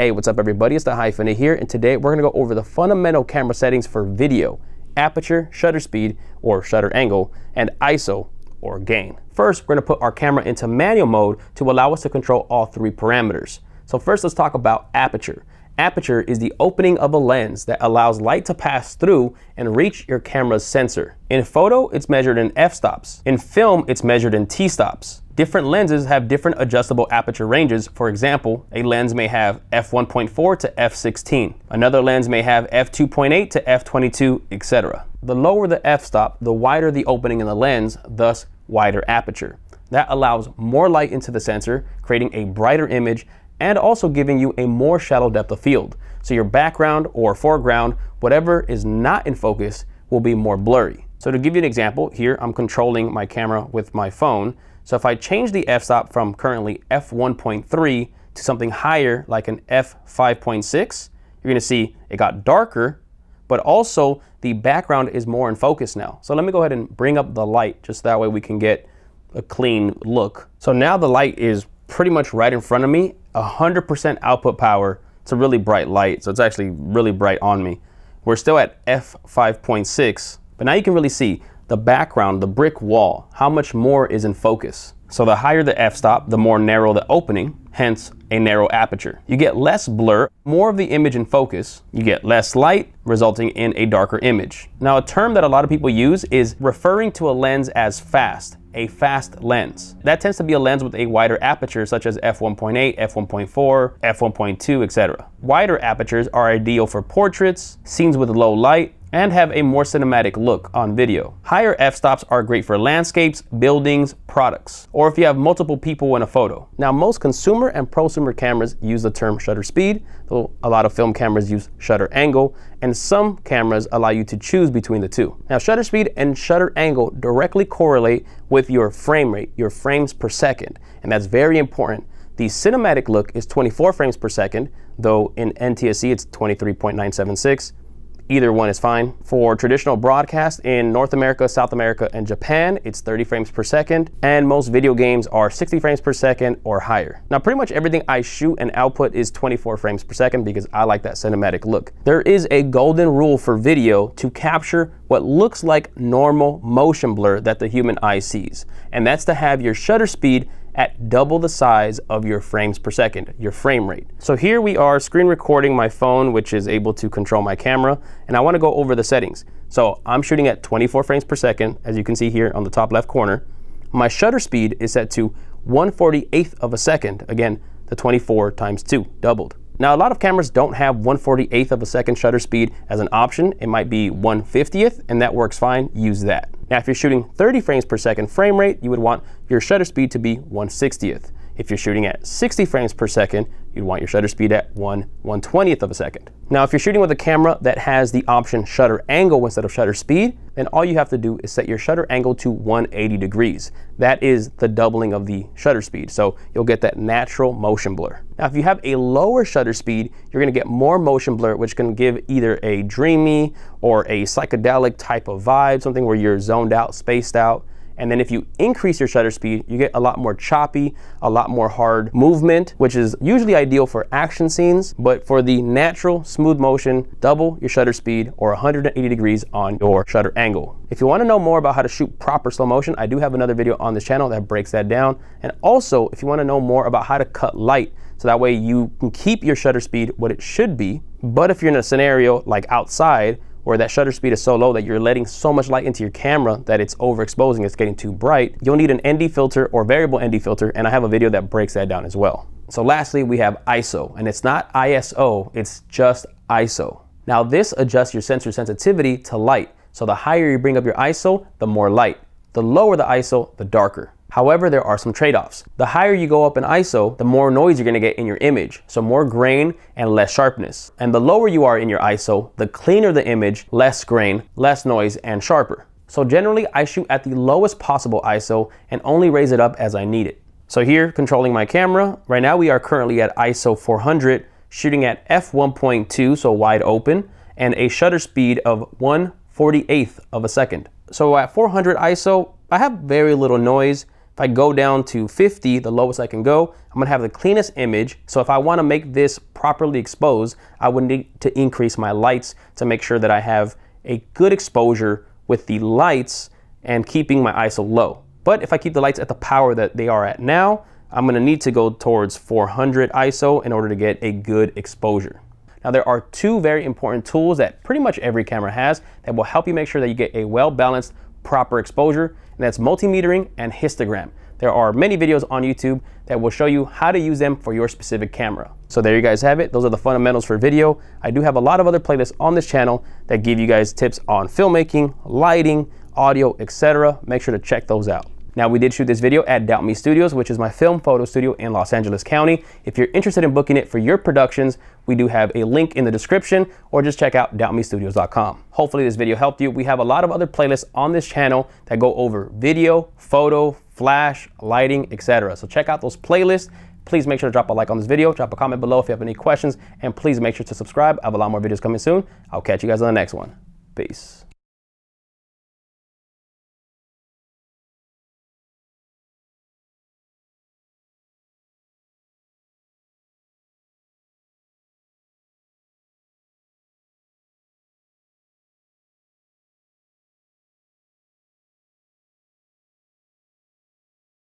Hey, what's up everybody? It's the Hyphenate here, and today we're gonna go over the fundamental camera settings for video, aperture, shutter speed, or shutter angle, and ISO, or gain. First, we're gonna put our camera into manual mode to allow us to control all three parameters. So first, let's talk about aperture. Aperture is the opening of a lens that allows light to pass through and reach your camera's sensor. In photo, it's measured in f-stops. In film, it's measured in t-stops. Different lenses have different adjustable aperture ranges. For example, a lens may have f1.4 to f16. Another lens may have f2.8 to f22, etc. The lower the f-stop, the wider the opening in the lens, thus wider aperture. That allows more light into the sensor, creating a brighter image and also giving you a more shallow depth of field. So your background or foreground, whatever is not in focus, will be more blurry. So to give you an example, here I'm controlling my camera with my phone. So if I change the f-stop from currently f1.3 to something higher like an f5.6, you're gonna see it got darker, but also the background is more in focus now. So let me go ahead and bring up the light, just that way we can get a clean look. So now the light is pretty much right in front of me 100% output power. It's a really bright light, so it's actually really bright on me. We're still at f5.6, but now you can really see the background, the brick wall, how much more is in focus. So the higher the f-stop, the more narrow the opening, hence a narrow aperture. You get less blur, more of the image in focus. You get less light, resulting in a darker image. Now a term that a lot of people use is referring to a lens as fast a fast lens. That tends to be a lens with a wider aperture such as f1.8, f1.4, f1.2, etc. Wider apertures are ideal for portraits, scenes with low light, and have a more cinematic look on video. Higher f-stops are great for landscapes, buildings, products, or if you have multiple people in a photo. Now most consumer and prosumer cameras use the term shutter speed, though a lot of film cameras use shutter angle, and some cameras allow you to choose between the two. Now shutter speed and shutter angle directly correlate with your frame rate, your frames per second, and that's very important. The cinematic look is 24 frames per second, though in NTSC it's 23.976. Either one is fine. For traditional broadcast in North America, South America, and Japan, it's 30 frames per second, and most video games are 60 frames per second or higher. Now, pretty much everything I shoot and output is 24 frames per second because I like that cinematic look. There is a golden rule for video to capture what looks like normal motion blur that the human eye sees, and that's to have your shutter speed at double the size of your frames per second, your frame rate. So here we are screen recording my phone, which is able to control my camera, and I wanna go over the settings. So I'm shooting at 24 frames per second, as you can see here on the top left corner. My shutter speed is set to 148th of a second. Again, the 24 times two, doubled. Now, a lot of cameras don't have 148th of a second shutter speed as an option. It might be 150th, and that works fine. Use that. Now, if you're shooting 30 frames per second frame rate, you would want your shutter speed to be 160th. If you're shooting at 60 frames per second, you'd want your shutter speed at 1 120th of a second. Now, if you're shooting with a camera that has the option shutter angle instead of shutter speed, then all you have to do is set your shutter angle to 180 degrees. That is the doubling of the shutter speed, so you'll get that natural motion blur. Now, if you have a lower shutter speed, you're gonna get more motion blur, which can give either a dreamy or a psychedelic type of vibe, something where you're zoned out, spaced out. And then if you increase your shutter speed, you get a lot more choppy, a lot more hard movement, which is usually ideal for action scenes. But for the natural smooth motion, double your shutter speed or 180 degrees on your shutter angle. If you want to know more about how to shoot proper slow motion, I do have another video on this channel that breaks that down. And also, if you want to know more about how to cut light, so that way you can keep your shutter speed what it should be. But if you're in a scenario like outside, where that shutter speed is so low that you're letting so much light into your camera that it's overexposing, it's getting too bright, you'll need an ND filter or variable ND filter, and I have a video that breaks that down as well. So lastly, we have ISO, and it's not ISO, it's just ISO. Now this adjusts your sensor sensitivity to light. So the higher you bring up your ISO, the more light. The lower the ISO, the darker. However, there are some trade-offs. The higher you go up in ISO, the more noise you're gonna get in your image, so more grain and less sharpness. And the lower you are in your ISO, the cleaner the image, less grain, less noise, and sharper. So generally, I shoot at the lowest possible ISO and only raise it up as I need it. So here, controlling my camera, right now we are currently at ISO 400, shooting at f1.2, so wide open, and a shutter speed of 1 48th of a second. So at 400 ISO, I have very little noise, If I go down to 50, the lowest I can go, I'm gonna have the cleanest image. So if I wanna make this properly exposed, I would need to increase my lights to make sure that I have a good exposure with the lights and keeping my ISO low. But if I keep the lights at the power that they are at now, I'm gonna need to go towards 400 ISO in order to get a good exposure. Now there are two very important tools that pretty much every camera has that will help you make sure that you get a well-balanced, proper exposure and that's multimetering and histogram. There are many videos on YouTube that will show you how to use them for your specific camera. So there you guys have it. Those are the fundamentals for video. I do have a lot of other playlists on this channel that give you guys tips on filmmaking, lighting, audio, etc. Make sure to check those out. Now we did shoot this video at Doubt Me Studios, which is my film photo studio in Los Angeles County. If you're interested in booking it for your productions, we do have a link in the description or just check out doubtmestudios.com. Hopefully this video helped you. We have a lot of other playlists on this channel that go over video, photo, flash, lighting, etc. So check out those playlists. Please make sure to drop a like on this video, drop a comment below if you have any questions, and please make sure to subscribe. I have a lot more videos coming soon. I'll catch you guys on the next one. Peace.